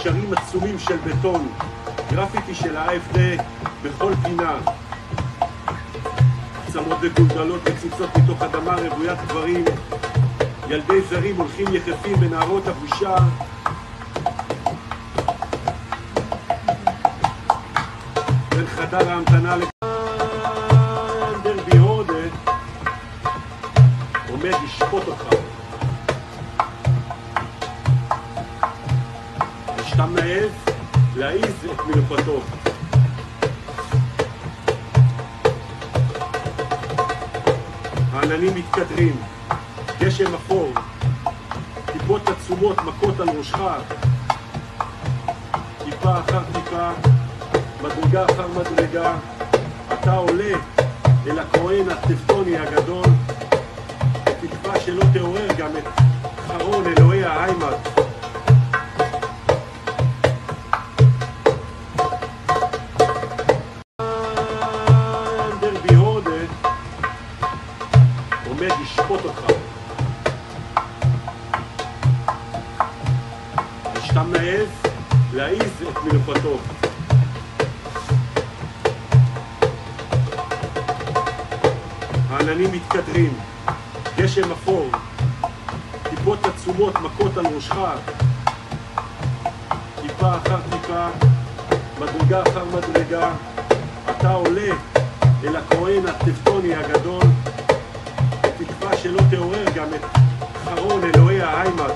גשרים עצומים של בטון, גרפיטי של ה-AFD בכל פינה. עצמות וגולגלות מציצות מתוך אדמה רוויית קברים, ילדי זרים הולכים יחפים בנהרות הבושה, בין חדר ההמתנה לדרבי הודה עומד לשפוט אותך. ושאתה מעז להעיז את מנוחתו. העננים מתקדרים, גשם אפור, טיפות עצומות מכות על ראשך, טיפה אחר טיפה, מדרגה אחר מדרגה, אתה עולה אל הכהן הטפטוני הגדול, בתקווה שלא תעורר גם את חרון אלוהי עומד לשפוט אותך. ושאתה מעז להעיז את מנוחתו. העננים מתקדרים, גשם אפור, טיפות עצומות מכות על ראשך, טיפה אחר טיפה, מדרגה אחר מדרגה, אתה עולה אל הכהן הטפטוני הגדול, שלא תעורר גם את חרון אלוהי ההיימאט.